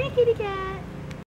Free kitty cat.